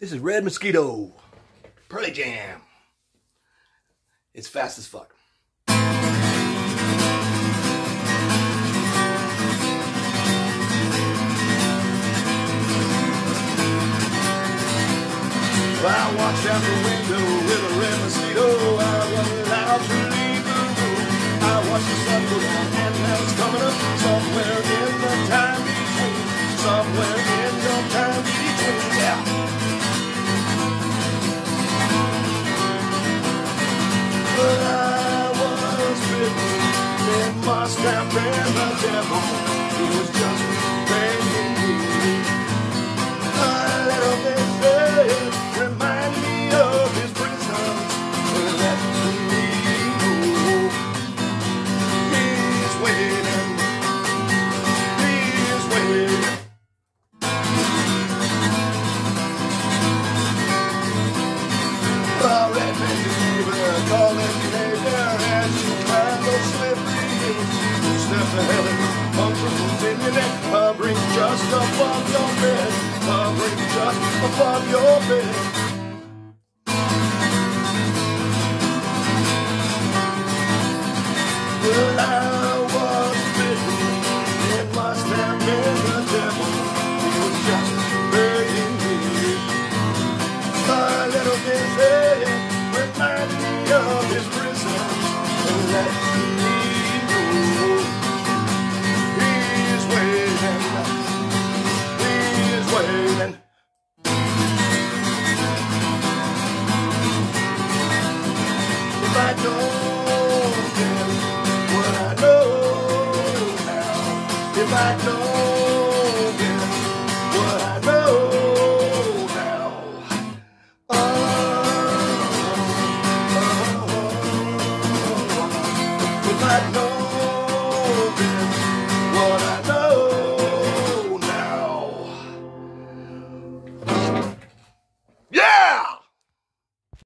This is Red Mosquito. Pearl Jam. It's fast as fuck. I watched out the window with a red mosquito. I wasn't allowed to leave the room. I watched the sun go down and now it's coming up somewhere in the time between. Somewhere But I was bitten. It must have been the devil. He was just above your bed, hovering just above your bed. Well, I I know I know now, oh, oh, oh, oh. oh.